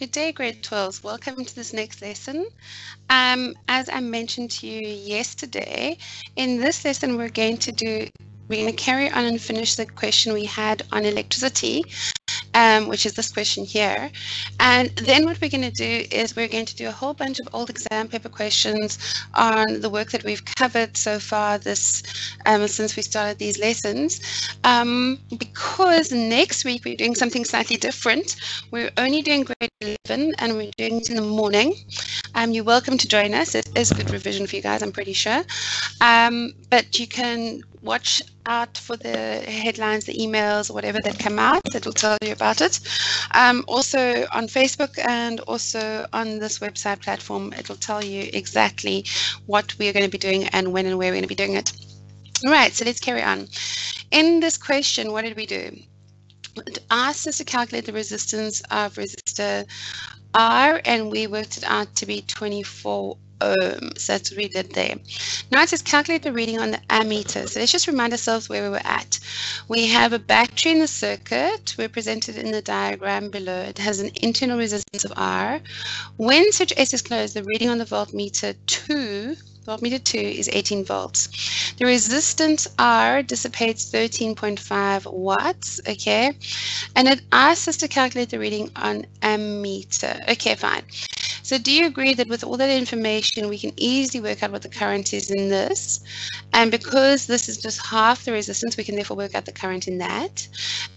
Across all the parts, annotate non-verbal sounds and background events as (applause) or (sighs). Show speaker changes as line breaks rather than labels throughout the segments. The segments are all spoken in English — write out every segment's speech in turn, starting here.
Good day, grade 12s. Welcome to this next lesson. Um, as I mentioned to you yesterday, in this lesson we're going to do, we're going to carry on and finish the question we had on electricity um, which is this question here. And then what we're going to do is we're going to do a whole bunch of old exam paper questions on the work that we've covered so far this um, since we started these lessons. Um, because next week we're doing something slightly different. We're only doing grade 11 and we're doing it in the morning. Um, you're welcome to join us. It is good revision for you guys, I'm pretty sure. Um, but you can watch out for the headlines, the emails, whatever that come out that will tell you about it. Um, also on Facebook and also on this website platform, it will tell you exactly what we are going to be doing and when and where we're going to be doing it. All right, so let's carry on. In this question, what did we do? Asked us to calculate the resistance of resistor R, and we worked it out to be 24 ohms. That's what we did there. Now it says calculate the reading on the ammeter. So let's just remind ourselves where we were at. We have a battery in the circuit represented in the diagram below. It has an internal resistance of R. When switch S is closed, the reading on the voltmeter 2 voltmeter 2 is 18 volts. The resistance R dissipates 13.5 watts, okay? And it asks us to calculate the reading on ammeter. Okay, fine. So do you agree that with all that information, we can easily work out what the current is in this? And because this is just half the resistance, we can therefore work out the current in that.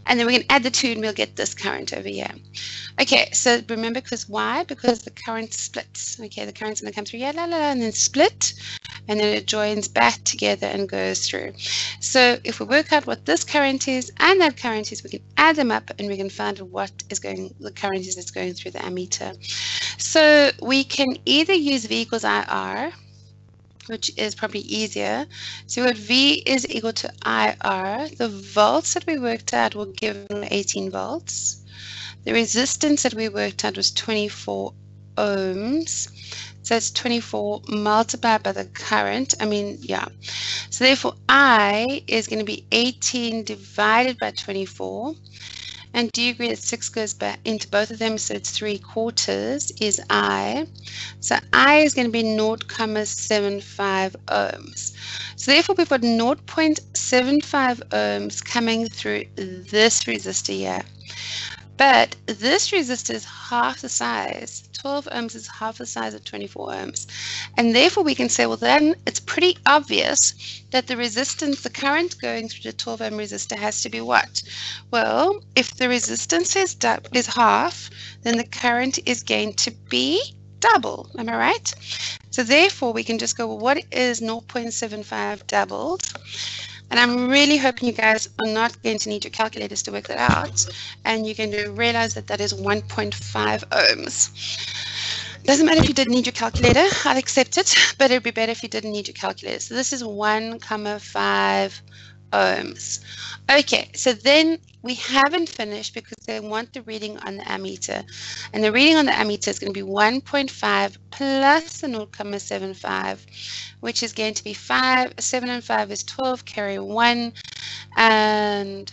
And then we can add the two and we'll get this current over here. Okay, so remember because why? Because the current splits. Okay, the current's going to come through, yeah, la, la, la, and then split and then it joins back together and goes through. So if we work out what this current is and that current is, we can add them up and we can find what is going, the current is that's going through the ammeter. So we can either use V equals IR, which is probably easier. So what V is equal to IR, the volts that we worked out will give 18 volts. The resistance that we worked out was 24 ohms. So it's 24 multiplied by the current. I mean, yeah. So therefore, I is going to be 18 divided by 24. And do you agree that 6 goes back into both of them? So it's 3 quarters is I. So I is going to be 0.75 ohms. So therefore, we've got 0.75 ohms coming through this resistor here. But this resistor is half the size. 12 ohms is half the size of 24 ohms. And therefore we can say, well, then it's pretty obvious that the resistance, the current going through the 12 ohm resistor has to be what? Well, if the resistance is, is half, then the current is going to be double. Am I right? So therefore we can just go, well, what is 0.75 doubled? And I'm really hoping you guys are not going to need your calculators to work that out. And you're going to realize that that is 1.5 ohms. Doesn't matter if you didn't need your calculator, I'll accept it, but it'd be better if you didn't need your calculator. So this is 1,5 ohms. Okay, so then we haven't finished because they want the reading on the ammeter. And the reading on the ammeter is going to be 1.5 plus the 0.75, which is going to be 5. 7 and 5 is 12, carry 1. And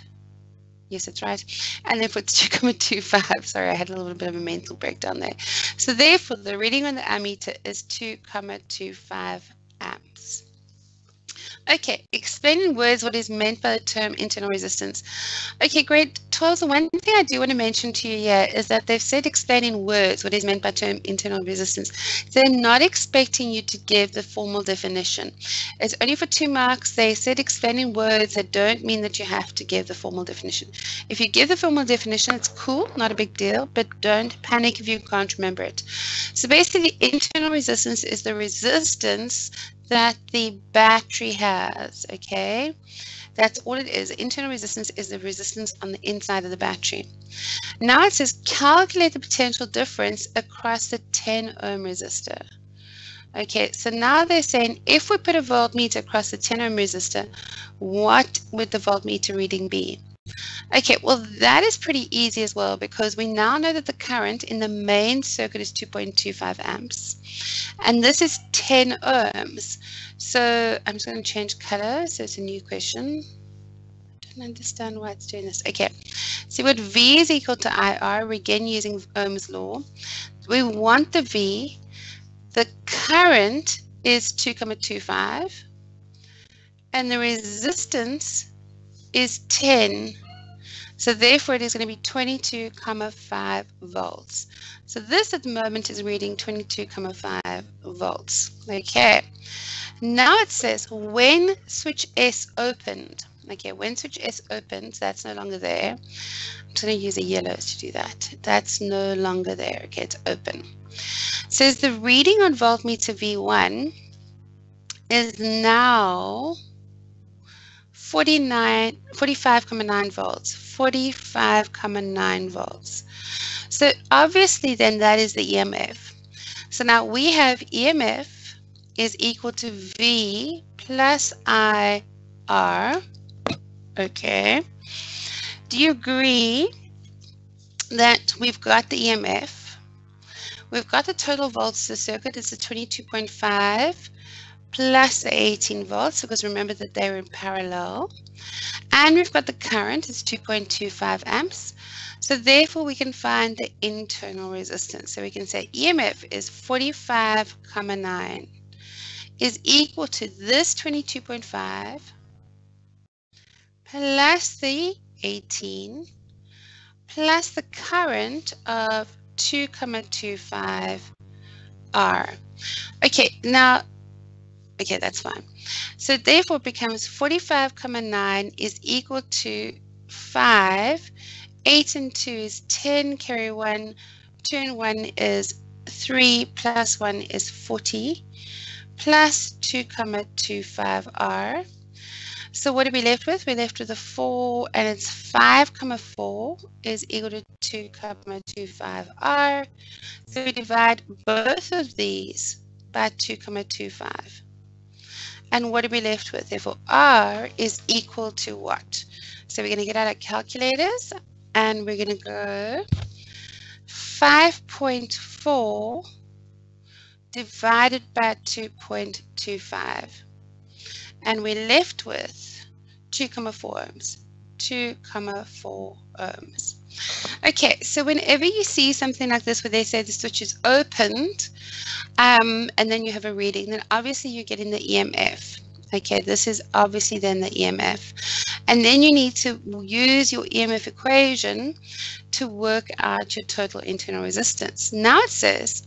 yes, that's right. And then for (laughs) 2.25, sorry, I had a little bit of a mental breakdown there. So therefore, the reading on the ammeter is 2.25 amps. Okay, explain in words what is meant by the term internal resistance. Okay, great. 12, the one thing I do want to mention to you here is that they've said explain in words what is meant by term internal resistance. They're not expecting you to give the formal definition. It's only for two marks. They said explain in words that don't mean that you have to give the formal definition. If you give the formal definition, it's cool, not a big deal, but don't panic if you can't remember it. So basically, internal resistance is the resistance that the battery has, okay? That's all it is. Internal resistance is the resistance on the inside of the battery. Now it says calculate the potential difference across the 10 ohm resistor. Okay, so now they're saying if we put a voltmeter across the 10 ohm resistor, what would the voltmeter reading be? Okay, well that is pretty easy as well because we now know that the current in the main circuit is 2.25 amps and this is 10 ohms. So I'm just going to change color so it's a new question. I don't understand why it's doing this. Okay, So what V is equal to IR, we're again using Ohm's law. We want the V. The current is 2,25 and the resistance is 10. So therefore it is going to be 22,5 volts. So this at the moment is reading 22,5 volts. Okay. Now it says when switch S opened. Okay, when switch S opens, that's no longer there. I'm going to use a yellow to do that. That's no longer there. Okay, it's open. It says the reading on voltmeter V1 is now 49, 45,9 volts, 45,9 volts. So obviously then that is the EMF. So now we have EMF is equal to V plus IR. Okay. Do you agree that we've got the EMF? We've got the total volts the circuit is a 22.5 plus the 18 volts because remember that they're in parallel. And we've got the current is 2.25 amps. So therefore we can find the internal resistance. So we can say EMF is 45,9 is equal to this 22.5 plus the 18 plus the current of 2,25 R. Okay, now, okay, that's fine. So therefore it becomes 45,9 is equal to 5. 8 and 2 is 10, carry 1. 2 and 1 is 3, plus 1 is 40 plus 2 comma 25r. So what are we left with? We're left with a 4 and it's 5 comma 4 is equal to 2 comma 25r. So we divide both of these by 2 comma 25. And what are we left with? Therefore, r is equal to what? So we're going to get out our calculators and we're going to go 5.4 divided by 2.25 and we're left with 2,4 ohms 2, 4 ohms okay so whenever you see something like this where they say the switch is opened um, and then you have a reading then obviously you're getting the EMF okay this is obviously then the EMF and then you need to use your EMF equation to work out your total internal resistance. Now it says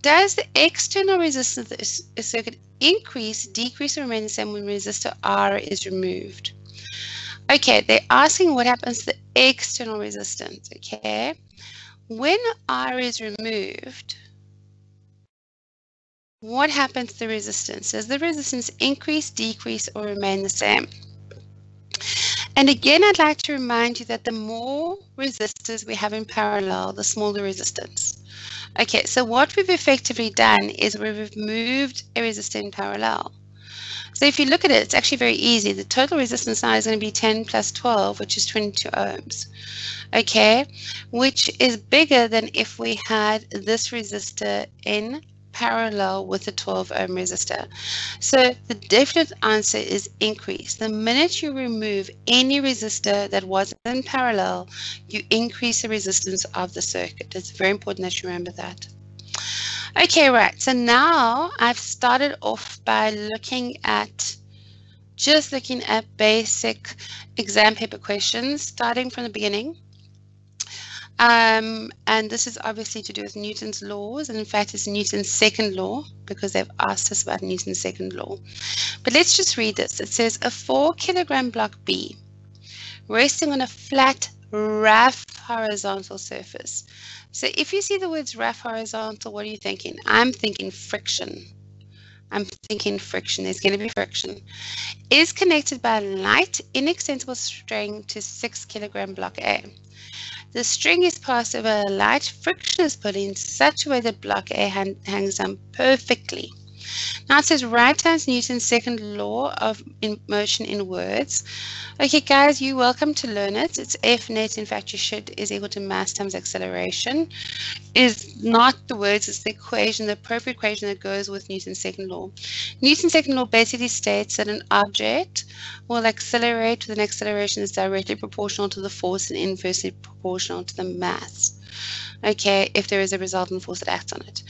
does the external resistance of the circuit increase, decrease, or remain the same when resistor R is removed? Okay, they're asking what happens to the external resistance, okay? When R is removed, what happens to the resistance? Does the resistance increase, decrease, or remain the same? And again, I'd like to remind you that the more resistors we have in parallel, the smaller resistance. Okay, so what we've effectively done is we've removed a resistor in parallel. So if you look at it, it's actually very easy. The total resistance now is going to be 10 plus 12, which is 22 ohms. Okay, which is bigger than if we had this resistor in parallel with the 12 ohm resistor. So the definite answer is increase. The minute you remove any resistor that wasn't in parallel, you increase the resistance of the circuit. It's very important that you remember that. Okay, right. So now I've started off by looking at just looking at basic exam paper questions, starting from the beginning. Um, and this is obviously to do with Newton's laws. And in fact, it's Newton's second law because they've asked us about Newton's second law. But let's just read this. It says a four kilogram block B resting on a flat, rough horizontal surface. So if you see the words rough horizontal, what are you thinking? I'm thinking friction. I'm thinking friction. There's going to be friction. Is connected by a light, inextensible string to 6 kilogram block A. The string is passed over a light friction is put in such a way that block A hangs down perfectly. Now it says write down Newton's second law of motion in words. Okay, guys, you're welcome to learn it. It's F net, in fact, you should, is equal to mass times acceleration. Is not the words, it's the equation, the appropriate equation that goes with Newton's second law. Newton's second law basically states that an object will accelerate with an acceleration that's directly proportional to the force and inversely proportional to the mass okay, if there is a resultant force that acts on it.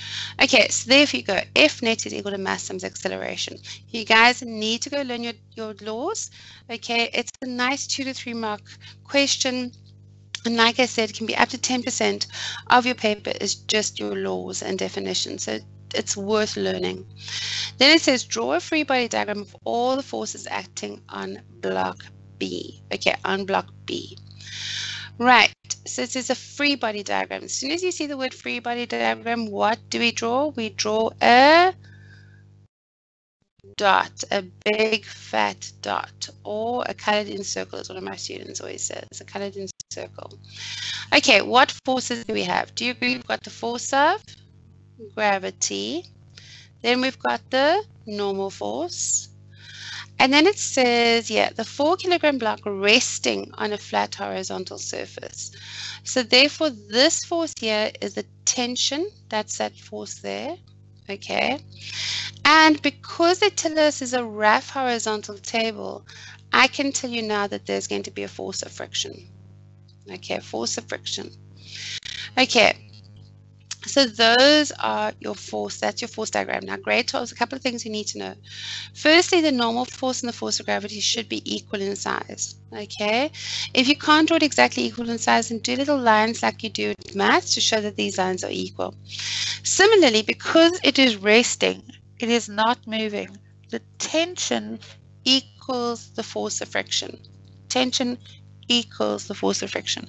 Okay, so there you go. F net is equal to mass times acceleration. You guys need to go learn your, your laws. Okay, it's a nice two to three mark question. And like I said, can be up to 10% of your paper is just your laws and definitions. So it's worth learning. Then it says draw a free body diagram of all the forces acting on block B. Okay, on block B. Right, so this is a free body diagram. As soon as you see the word free body diagram, what do we draw? We draw a dot, a big fat dot, or a colored in circle, one of my students always says, a colored in circle. Okay, what forces do we have? Do you agree we've got the force of gravity? Then we've got the normal force. And then it says, yeah, the four kilogram block resting on a flat horizontal surface. So therefore, this force here is the tension. That's that force there. Okay. And because tell us is a rough horizontal table, I can tell you now that there's going to be a force of friction. Okay, force of friction. Okay, so those are your force, that's your force diagram. Now grade 12 is a couple of things you need to know. Firstly, the normal force and the force of gravity should be equal in size, okay? If you can't draw it exactly equal in size, then do little lines like you do with maths to show that these lines are equal. Similarly, because it is resting, it is not moving, the tension equals the force of friction. Tension equals the force of friction.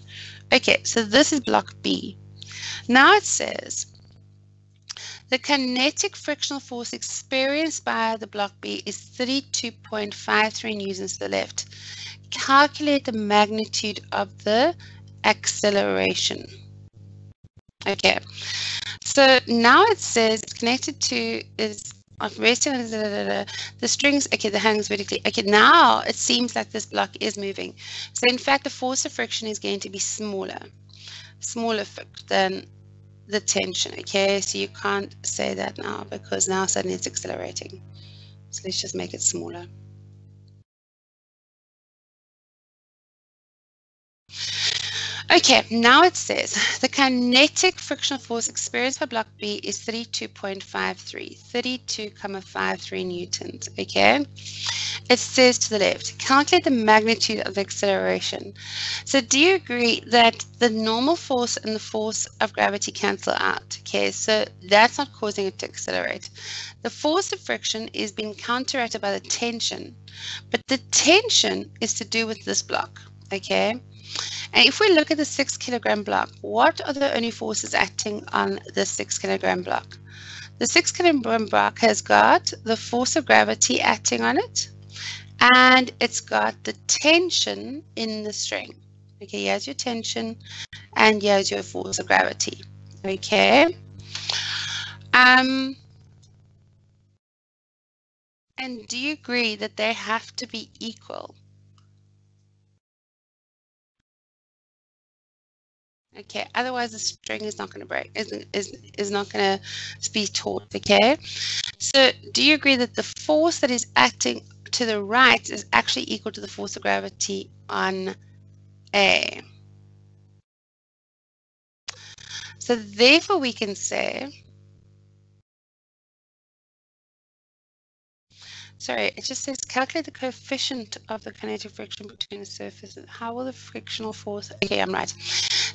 Okay, so this is block B. Now it says the kinetic frictional force experienced by the block B is 32.53 newtons to the left. Calculate the magnitude of the acceleration. Okay, so now it says it's connected to is of resting on the, strings. Okay, the hangs vertically. Okay, now it seems like this block is moving. So in fact, the force of friction is going to be smaller smaller than the tension okay? So you can't say that now because now suddenly it's accelerating. So let's just make it smaller. Okay, now it says the kinetic frictional force experienced by block B is 32.53, 32,53 newtons. Okay, it says to the left, calculate the magnitude of the acceleration. So do you agree that the normal force and the force of gravity cancel out? Okay, so that's not causing it to accelerate. The force of friction is being counteracted by the tension, but the tension is to do with this block. Okay, and if we look at the six kilogram block, what are the only forces acting on the six kilogram block? The six kilogram block has got the force of gravity acting on it, and it's got the tension in the string. Okay, here's your tension, and here's your force of gravity. Okay. Um, and do you agree that they have to be equal? Okay, otherwise the string is not going to break, isn't is, is not going to be taut, okay? So do you agree that the force that is acting to the right is actually equal to the force of gravity on A? So therefore we can say Sorry, it just says calculate the coefficient of the kinetic friction between the surfaces. How will the frictional force... Okay, I'm right.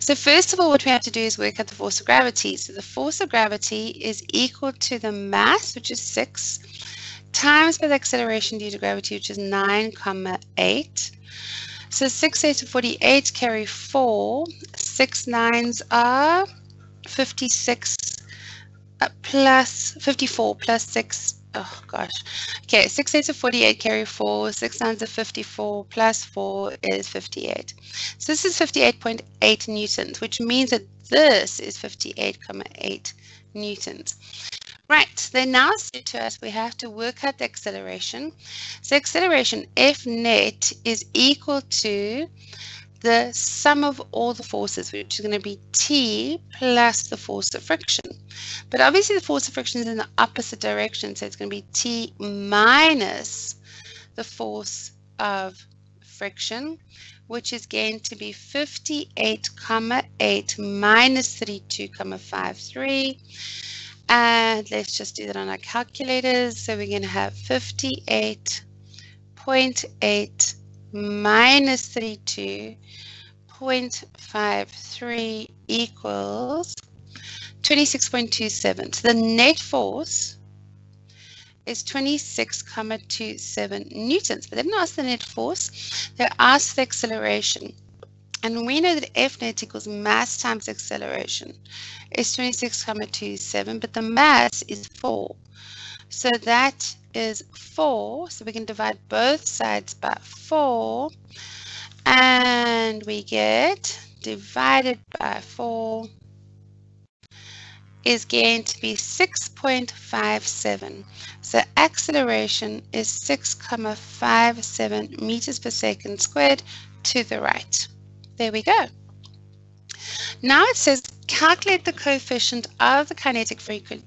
So first of all, what we have to do is work out the force of gravity. So the force of gravity is equal to the mass, which is 6, times by the acceleration due to gravity, which is 9, comma 8. So 6 8 to 48 carry 4. 6 nines are 56 uh, plus 54 plus 6 oh gosh. Okay, 6 8 to 48 carry 4, 6 9 of 54 plus 4 is 58. So this is 58.8 newtons, which means that this is 58,8 newtons. Right, they now said to us we have to work out the acceleration. So acceleration F net is equal to the sum of all the forces, which is going to be T plus the force of friction. But obviously the force of friction is in the opposite direction, so it's going to be T minus the force of friction, which is going to be 58,8 minus 32,53. And let's just do that on our calculators. So we're going to have 58.8 minus 32.53 equals 26.27. So the net force is 26.27 newtons. But they didn't ask the net force, they asked the acceleration. And we know that F net equals mass times acceleration is 26,27, but the mass is 4. So that is 4. So we can divide both sides by 4. And we get divided by 4 is going to be 6.57. So acceleration is 6,57 meters per second squared to the right. There we go. Now it says calculate the coefficient of the kinetic friction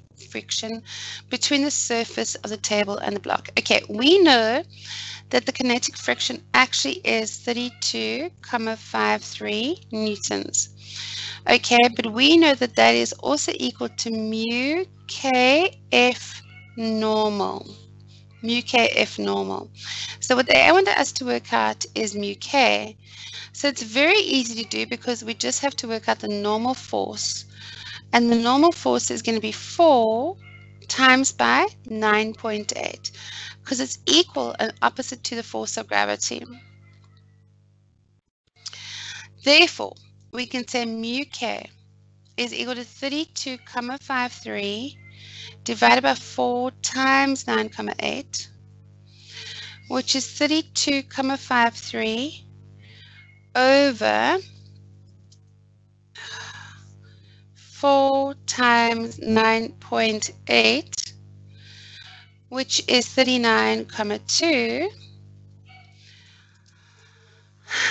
between the surface of the table and the block. Okay, we know that the kinetic friction actually is 32,53 newtons. Okay, but we know that that is also equal to mu kf normal. Mu kf normal. So what they want us to work out is mu k. So it's very easy to do because we just have to work out the normal force. And the normal force is going to be 4 times by 9.8 because it's equal and opposite to the force of gravity. Therefore, we can say mu k is equal to 32,53 divided by 4 times 9,8, which is 32,53 over 4 times 9.8, which is 39,2.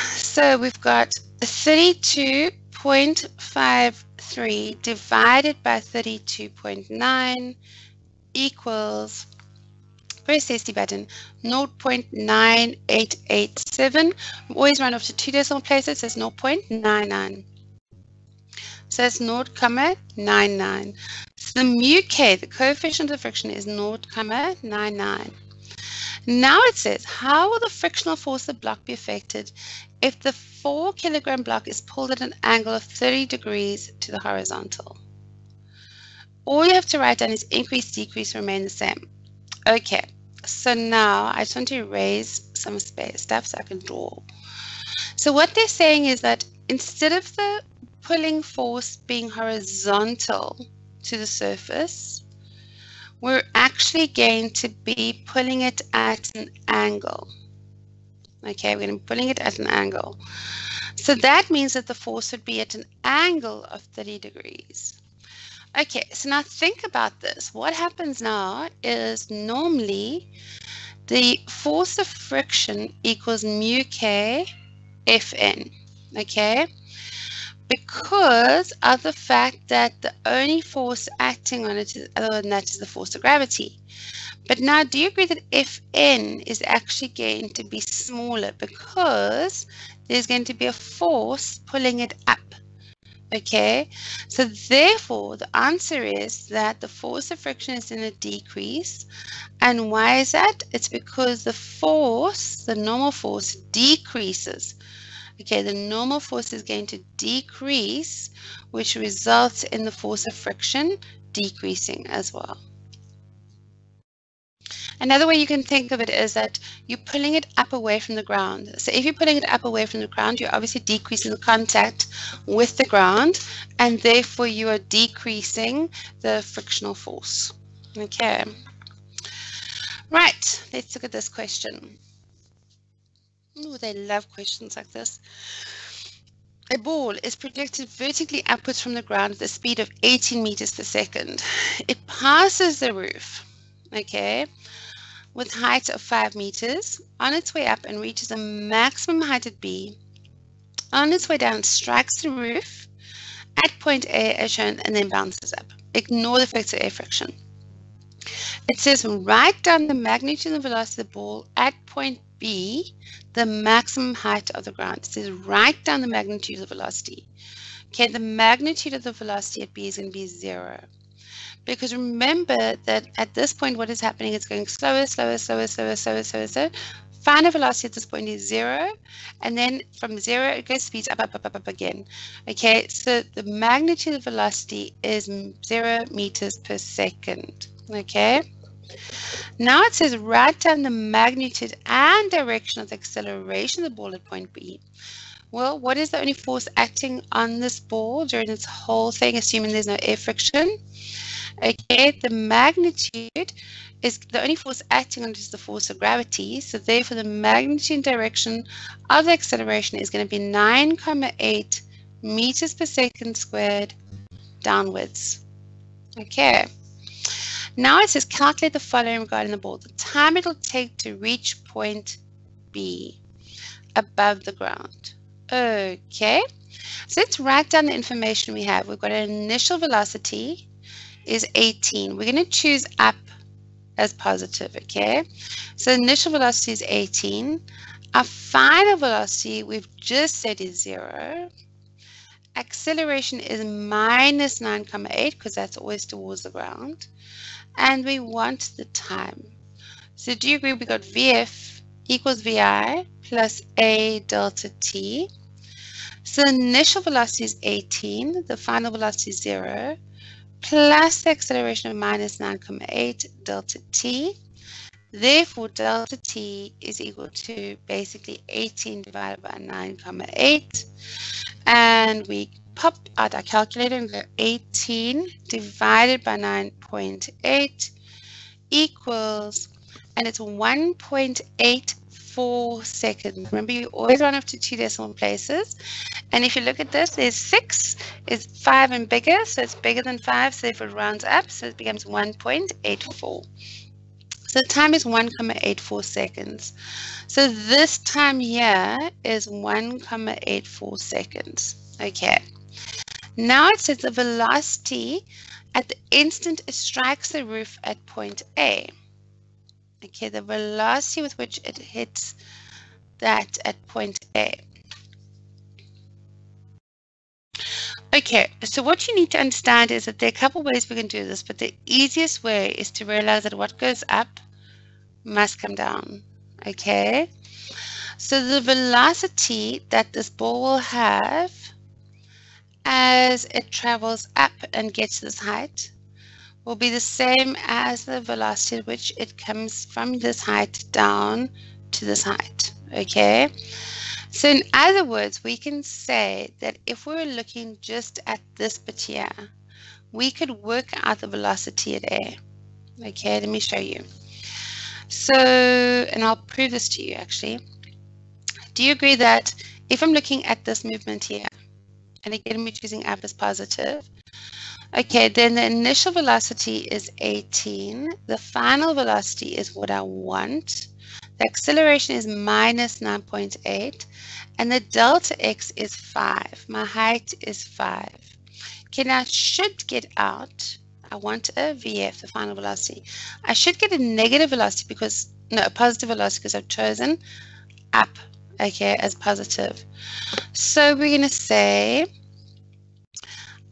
So we've got 32.53 divided by 32.9 equals the button 0.9887 always run off to two decimal places. It says 0.99 so it's 0.99 so the mu k the coefficient of friction is 0.99 now it says how will the frictional force of the block be affected if the 4 kilogram block is pulled at an angle of 30 degrees to the horizontal? All you have to write down is increase decrease remain the same. Okay so now I just want to raise some space stuff so I can draw. So what they're saying is that instead of the pulling force being horizontal to the surface, we're actually going to be pulling it at an angle. Okay, we're going to be pulling it at an angle. So that means that the force would be at an angle of 30 degrees. Okay, so now think about this. What happens now is normally the force of friction equals mu k Fn, okay? Because of the fact that the only force acting on it is, other than that is the force of gravity. But now, do you agree that Fn is actually going to be smaller because there's going to be a force pulling it up Okay, so therefore the answer is that the force of friction is in a decrease. And why is that? It's because the force, the normal force, decreases. Okay, the normal force is going to decrease, which results in the force of friction decreasing as well. Another way you can think of it is that you're pulling it up away from the ground. So if you're pulling it up away from the ground, you're obviously decreasing the contact with the ground, and therefore you are decreasing the frictional force. Okay. Right, let's look at this question. Oh, they love questions like this. a ball is projected vertically upwards from the ground at the speed of 18 meters per second. It passes the roof, okay, with height of 5 meters on its way up and reaches a maximum height at B. On its way down, strikes the roof at point A as shown and then bounces up. Ignore the effects of air friction. It says write down the magnitude and velocity of the ball at point B the maximum height of the ground. It says write down the magnitude of the velocity. Okay, the magnitude of the velocity at B is going to be zero. Because remember that at this point, what is happening? It's going slower, slower, slower, slower, slower, slower, slower. Final velocity at this point is zero. And then from zero, it goes speeds up, up, up, up, up again. Okay, so the magnitude of velocity is zero meters per second. Okay. Now it says write down the magnitude and direction of the acceleration of the ball at point B. Well, what is the only force acting on this ball during this whole thing, assuming there's no air friction? Okay, the magnitude is the only force acting on it is the force of gravity. So therefore, the magnitude and direction of the acceleration is going to be 9,8 meters per second squared downwards. Okay. Now it says calculate the following regarding the ball. The time it will take to reach point B above the ground. Okay, so let's write down the information we have. We've got an initial velocity is 18. We're going to choose up as positive, okay? So initial velocity is 18. Our final velocity, we've just said is 0. Acceleration is minus 9,8 because that's always towards the ground and we want the time. So do you agree we got VF equals VI plus A delta T. So initial velocity is 18, the final velocity is 0, plus the acceleration of minus 9,8 delta T. Therefore, delta T is equal to basically 18 divided by 9,8. And we pop out our calculator and go 18 divided by 9.8 equals, and it's 1.84 seconds. Remember, you always run up to two decimal places. And if you look at this, there's 6 is 5 and bigger, so it's bigger than 5, so if it rounds up, so it becomes 1.84. So the time is 1.84 seconds. So this time here is 1.84 seconds. Okay. Now it says the velocity at the instant it strikes the roof at point A. Okay, the velocity with which it hits that at point A. Okay, so what you need to understand is that there are a couple ways we can do this, but the easiest way is to realize that what goes up must come down. Okay, so the velocity that this ball will have as it travels up and gets to this height will be the same as the velocity at which it comes from this height down to this height, okay? So in other words, we can say that if we were looking just at this bit here, we could work out the velocity at A. Okay, let me show you. So, and I'll prove this to you actually. Do you agree that if I'm looking at this movement here, and again we're choosing up as positive. Okay, then the initial velocity is 18. The final velocity is what I want. The acceleration is minus 9.8. And the delta x is 5. My height is 5. Okay, now I should get out, I want a VF, the final velocity. I should get a negative velocity because, no, a positive velocity because I've chosen up, okay, as positive. So we're going to say,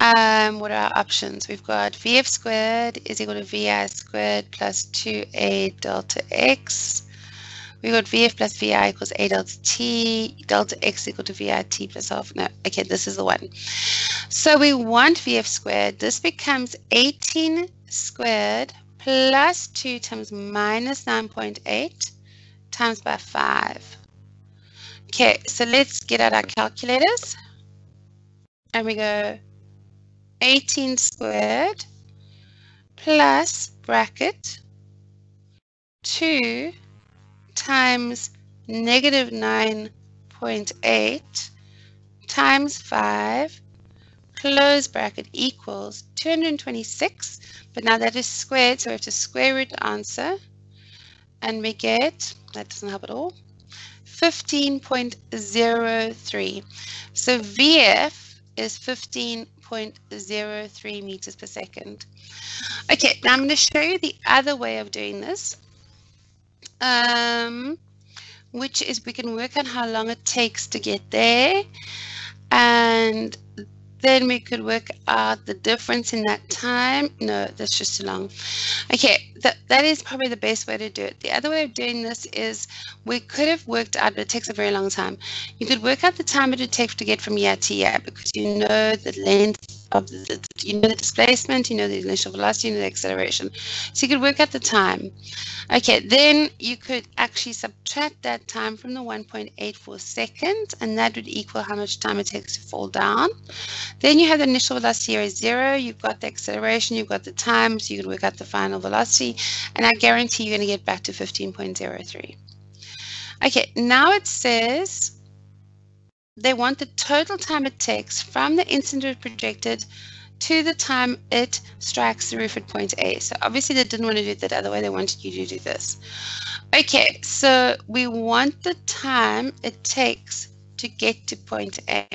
um, what are our options? We've got VF squared is equal to VI squared plus 2A delta X. We've got VF plus VI equals A delta T, delta X equal to VI T plus half. No, okay, this is the one. So we want VF squared. This becomes 18 squared plus 2 times minus 9.8 times by 5. Okay, so let's get out our calculators. And we go 18 squared plus bracket 2 times negative 9.8 times 5 close bracket equals 226, but now that is squared, so we have to square root answer, and we get, that doesn't help at all, 15.03. So VF is 15.03 meters per second. Okay, now I'm going to show you the other way of doing this, um, which is we can work on how long it takes to get there. And then we could work out the difference in that time. No, that's just too long. Okay, that, that is probably the best way to do it. The other way of doing this is we could have worked out, but it takes a very long time. You could work out the time it would take to get from year to year because you know the length of the, you know the displacement, you know the initial velocity, you know the acceleration. So you could work out the time. Okay, then you could actually subtract that time from the 1.84 seconds, and that would equal how much time it takes to fall down. Then you have the initial velocity is zero, you've got the acceleration, you've got the time, so you can work out the final velocity, and I guarantee you're going to get back to 15.03. Okay, now it says they want the total time it takes from the instant it projected to the time it strikes the roof at point A. So obviously they didn't want to do it that other way. They wanted you to do this. Okay, so we want the time it takes to get to point A.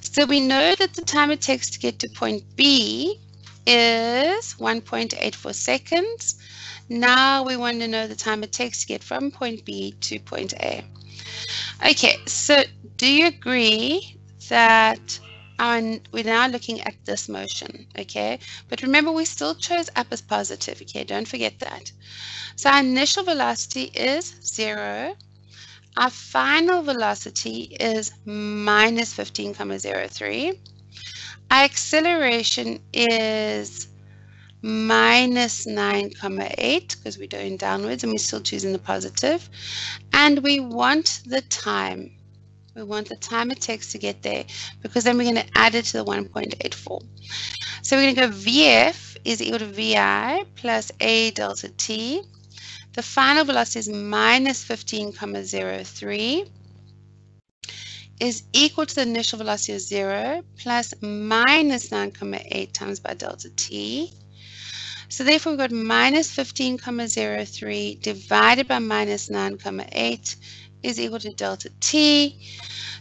So we know that the time it takes to get to point B is 1.84 seconds. Now we want to know the time it takes to get from point B to point A. Okay, so do you agree that our, we're now looking at this motion, okay? But remember, we still chose up as positive, okay? Don't forget that. So our initial velocity is zero. Our final velocity is minus 15,03. Our acceleration is minus 9,8 because we're doing downwards and we're still choosing the positive. And we want the time. We want the time it takes to get there because then we're going to add it to the 1.84. So we're going to go VF is equal to VI plus A delta T. The final velocity is minus 15,03 is equal to the initial velocity of 0 plus minus 9,8 times by delta t. So therefore, we've got minus 15,03 divided by minus 9,8 is equal to delta t.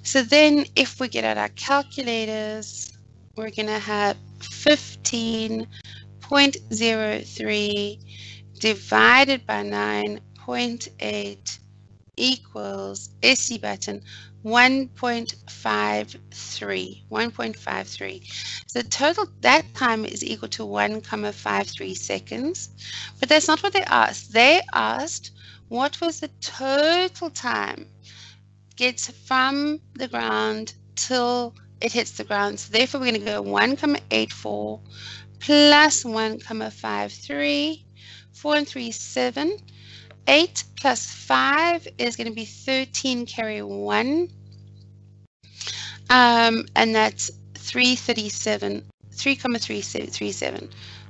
So then if we get out our calculators, we're going to have 15.03 divided by 9.8 equals SC button 1.53 1.53 so total that time is equal to 1.53 seconds. But that's not what they asked. They asked what was the total time gets from the ground till it hits the ground? So therefore we're going to go 1.84 plus 1.53 4 and 3 7 8 plus 5 is going to be 13 carry 1. Um, and that's 337, 3,337,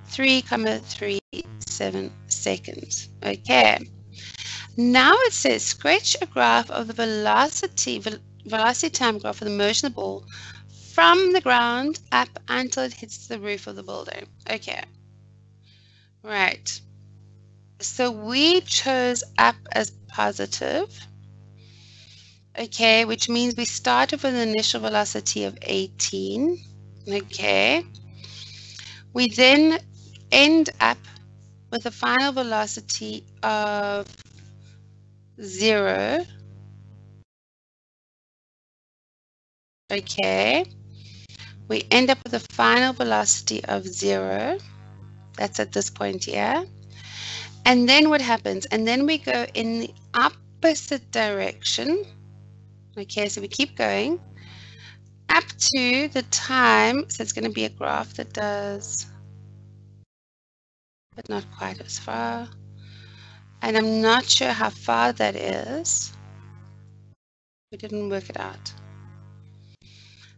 3,37 seconds. Okay. Now it says sketch a graph of the velocity, velocity time graph of the motion of the ball from the ground up until it hits the roof of the building. Okay. Right. So we chose up as positive, okay, which means we started with an initial velocity of 18, okay. We then end up with a final velocity of zero, okay. We end up with a final velocity of zero, that's at this point here. And then what happens? And then we go in the opposite direction. Okay, so we keep going up to the time. So it's going to be a graph that does, but not quite as far. And I'm not sure how far that is. We didn't work it out.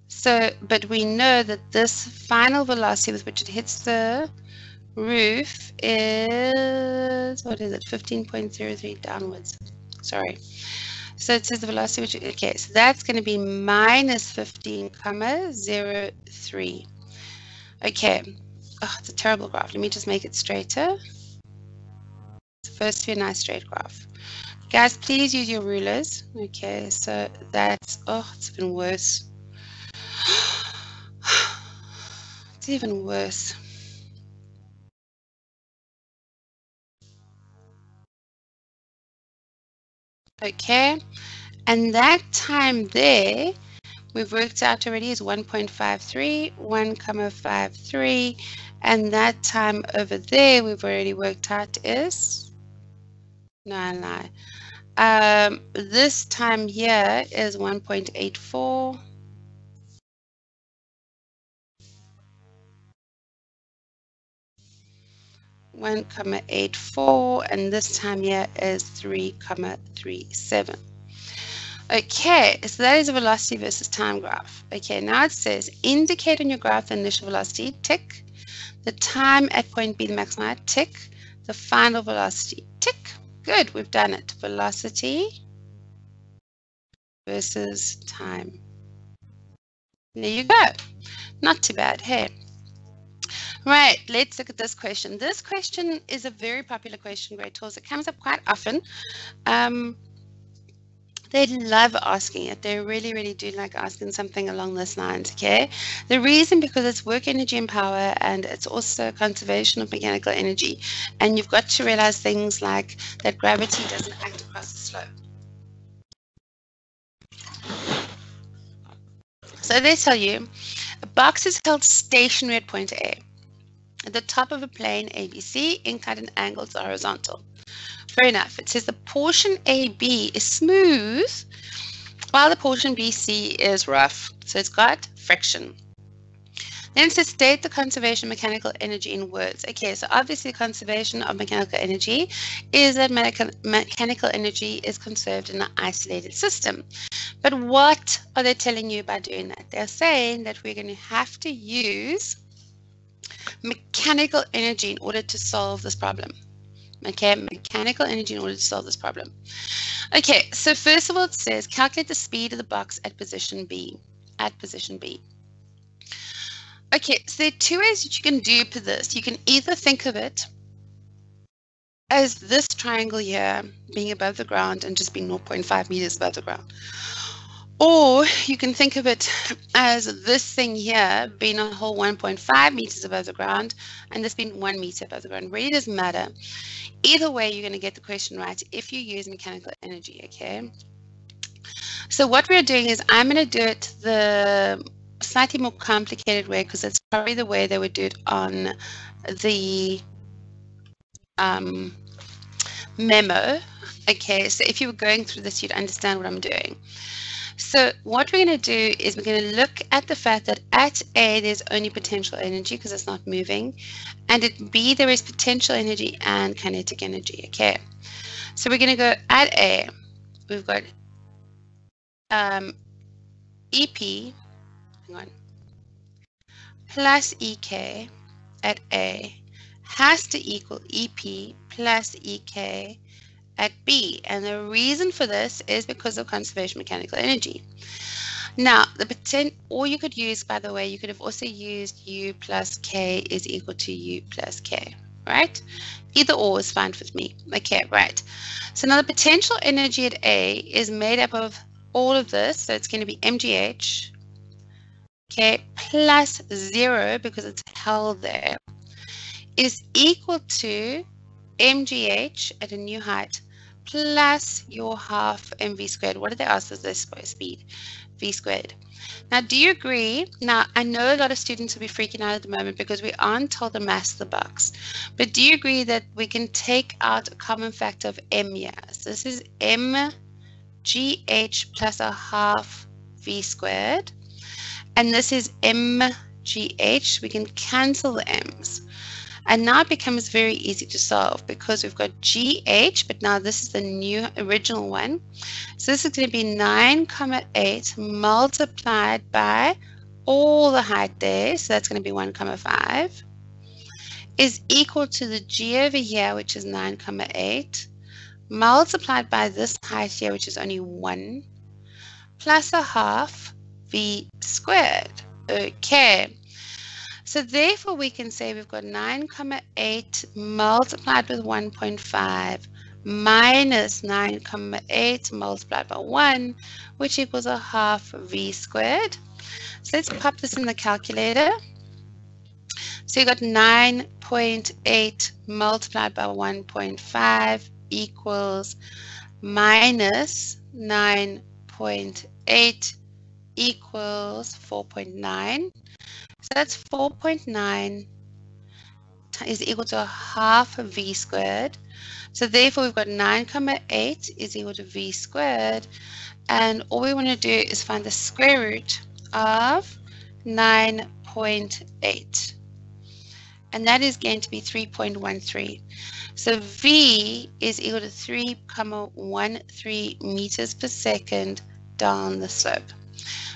So, but we know that this final velocity with which it hits the roof is, what is it, 15.03 downwards. Sorry. So it says the velocity, which, okay, so that's going to be minus 15 comma 0, 3. Okay, oh, it's a terrible graph. Let me just make it straighter. Supposed to be a nice straight graph. Guys, please use your rulers. Okay, so that's, oh, it's even worse. (sighs) It's even worse. Okay, and that time there, we've worked out already is 1.53, 1 comma 53, and that time over there we've already worked out is, no, no. Um, this time here is 1.84. One comma eight four, and this time here is three comma three seven. Okay, so that is a velocity versus time graph. Okay, now it says indicate on your graph the initial velocity, tick, the time at point B, the maximum height, tick, the final velocity, tick. Good, we've done it. Velocity versus time. There you go. Not too bad, hey. Right, let's look at this question. This question is a very popular question, Great Tools. It comes up quite often. Um, they love asking it. They really, really do like asking something along this lines, okay? The reason because it's work energy and power and it's also conservation of mechanical energy. And you've got to realize things like that gravity doesn't act across the slope. So they tell you a box is held stationary at point A. At the top of a plane ABC, inclined angles horizontal. Fair enough. It says the portion AB is smooth while the portion BC is rough. So it's got friction. Then it says state the conservation of mechanical energy in words. Okay, so obviously conservation of mechanical energy is that mechanical energy is conserved in an isolated system. But what are they telling you by doing that? They're saying that we're going to have to use mechanical energy in order to solve this problem okay, mechanical energy in order to solve this problem. Okay, so first of all, it says calculate the speed of the box at position B, at position B. Okay, so there are two ways that you can do for this. You can either think of it as this triangle here being above the ground and just being 0.5 meters above the ground. Or you can think of it as this thing here being a whole 1.5 meters above the ground and this being one meter above the ground. Really doesn't matter. Either way, you're going to get the question right if you use mechanical energy, okay? So what we're doing is I'm going to do it the slightly more complicated way because it's probably the way they would do it on the um, memo. Okay, so if you were going through this, you'd understand what I'm doing. So what we're going to do is we're going to look at the fact that at A there's only potential energy because it's not moving and at B there is potential energy and kinetic energy okay? So we're going to go at A. We've got um, EP hang on plus EK at A has to equal EP plus EK at B. And the reason for this is because of conservation mechanical energy. Now, the potent, or you could use, by the way, you could have also used U plus K is equal to U plus K, right? Either or is fine with me. Okay, right. So now the potential energy at A is made up of all of this. So it's going to be MGH, okay, plus zero because it's held there, is equal to mgh at a new height plus your half mv squared. What did they ask us this speed? v squared. Now, do you agree? Now, I know a lot of students will be freaking out at the moment because we aren't told the mass of the box. But do you agree that we can take out a common factor of m here? So this is mgh plus a half v squared. And this is mgh. We can cancel the m's. And now it becomes very easy to solve because we've got GH, but now this is the new original one. So this is going to be 9 comma 8 multiplied by all the height there. So that's going to be 1 comma 5 is equal to the G over here, which is 9 comma 8 multiplied by this height here, which is only 1, plus a half v squared. Okay. So therefore we can say we've got 9 comma 8 multiplied with 1.5 minus 9 comma 8 multiplied by 1, which equals a half v squared. So let's pop this in the calculator. So you got 9.8 multiplied by 1.5 equals minus 9.8 equals 4.9. That's 4.9 is equal to a half of v squared. So therefore we've got 9 comma 8 is equal to v squared. And all we want to do is find the square root of 9.8. And that is going to be 3.13. So V is equal to 3.13 meters per second down the slope.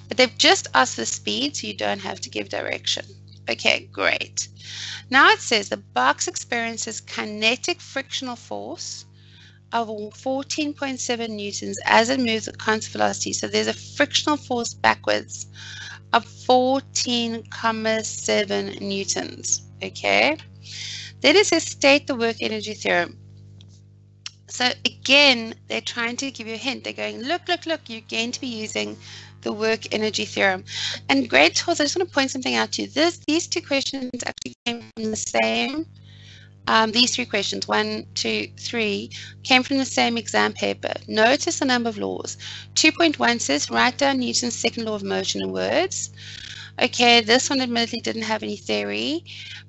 But they've just asked the speed, so you don't have to give direction. Okay, great. Now it says the box experiences kinetic frictional force of 14.7 newtons as it moves at constant velocity. So there's a frictional force backwards of 14,7 newtons. Okay. Then it says state the work energy theorem. So again, they're trying to give you a hint. They're going, look, look, look, you're going to be using the work energy theorem. And great tools, I just want to point something out to you. This, these two questions actually came from the same um, these three questions, one, two, three, came from the same exam paper. Notice the number of laws. 2.1 says write down Newton's second law of motion in words. Okay, this one admittedly didn't have any theory,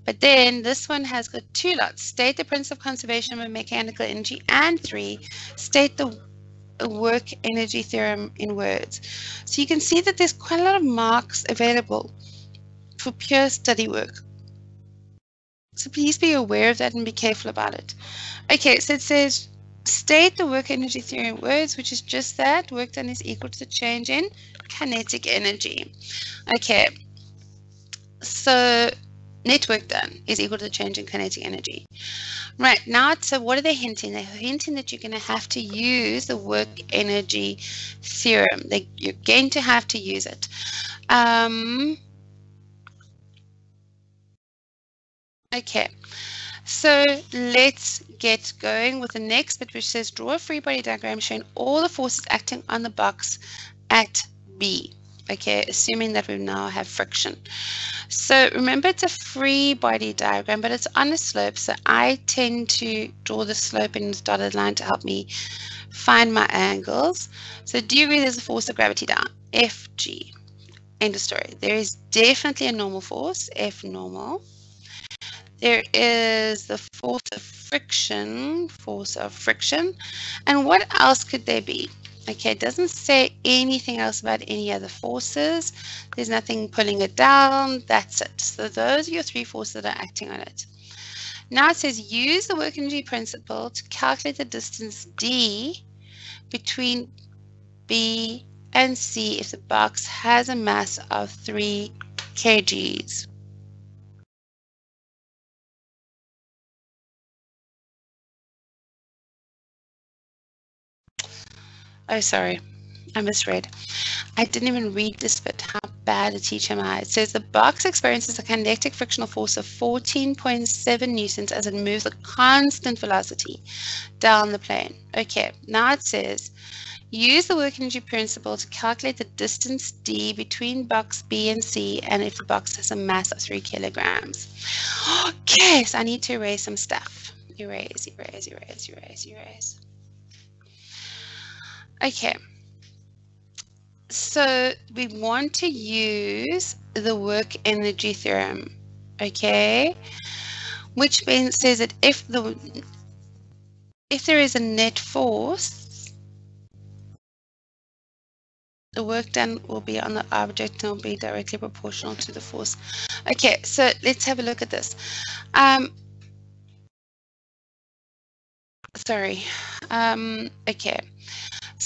but then this one has got two lots. State the principle of conservation of mechanical energy, and three, state the work energy theorem in words. So you can see that there's quite a lot of marks available for pure study work. So please be aware of that and be careful about it. Okay, so it says state the work energy theory in words, which is just that work done is equal to the change in kinetic energy. Okay, so net work done is equal to the change in kinetic energy. Right, now, so what are they hinting? They're hinting that you're going to have to use the work energy theorem. They, you're going to have to use it. Um, Okay, so let's get going with the next bit, which says draw a free body diagram showing all the forces acting on the box at B. Okay, assuming that we now have friction. So remember it's a free body diagram, but it's on a slope. So I tend to draw the slope in the dotted line to help me find my angles. So do you agree there's a force of gravity down? Fg. End of story. There is definitely a normal force, F normal. There is the force of friction, force of friction. And what else could there be? Okay, it doesn't say anything else about any other forces. There's nothing pulling it down. That's it. So those are your three forces that are acting on it. Now it says use the work energy principle to calculate the distance d between B and C if the box has a mass of 3 kgs. Oh, sorry. I misread. I didn't even read this bit. How bad a teacher am I? It says the box experiences a kinetic frictional force of 14.7 newtons as it moves at constant velocity down the plane. Okay, now it says use the work energy principle to calculate the distance d between box B and C and if the box has a mass of 3 kilograms. (gasps) Okay, so I need to erase some stuff. Erase, erase, erase, erase, erase. Okay. So we want to use the work energy theorem, okay? Which means says that if the if there is a net force, the work done will be on the object and will be directly proportional to the force. Okay, so let's have a look at this. Um, sorry. Um, okay.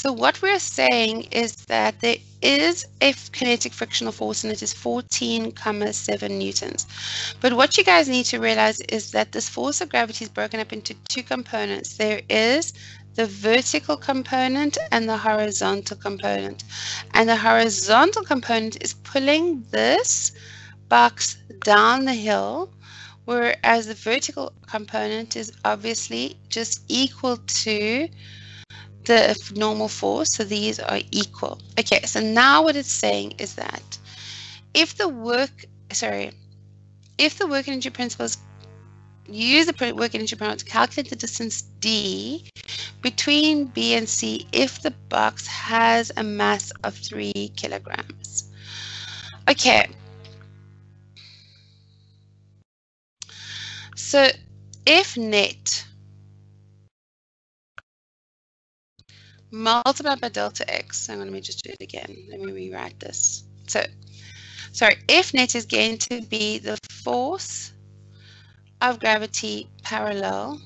So what we're saying is that there is a kinetic frictional force and it is 14,7 newtons. But what you guys need to realize is that this force of gravity is broken up into two components. There is the vertical component and the horizontal component. And the horizontal component is pulling this box down the hill, whereas the vertical component is obviously just equal to the normal force. So these are equal. Okay, so now what it's saying is that if the work, sorry, if the work energy principles use the work energy principle to calculate the distance d between B and C if the box has a mass of 3 kilograms. Okay. So if net multiplied by delta x, So let me just do it again. Let me rewrite this. So, sorry, F net is going to be the force of gravity parallel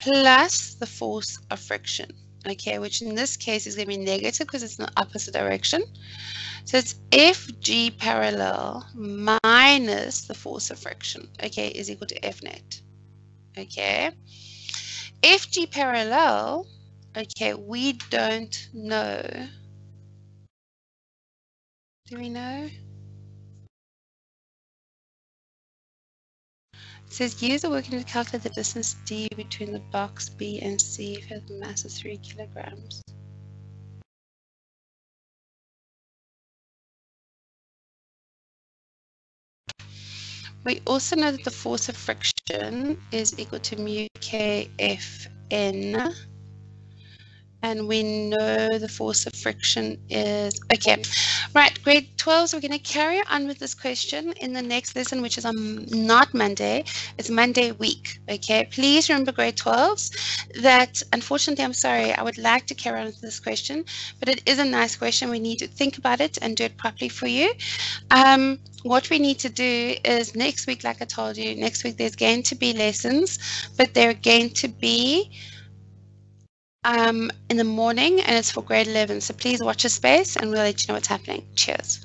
plus the force of friction, okay, which in this case is going to be negative because it's in the opposite direction. So it's FG parallel minus the force of friction, okay, is equal to F net, okay. FG parallel, okay, we don't know. Do we know? It says use the working to calculate the distance d between the box B and C if it has a mass of 3 kilograms. We also know that the force of friction is equal to mu kfn and we know the force of friction is okay. Right grade 12 so we're going to carry on with this question. In the next lesson which is on not monday it's monday week okay. Please remember grade 12s that unfortunately i'm sorry i would like to carry on with this question but it is a nice question. We need to think about it and do it properly for you. Um, what we need to do is next week like i told you next week there's going to be lessons but they're going to be um, in the morning and it's for grade 11. So please watch your space and we'll let you know what's happening. Cheers.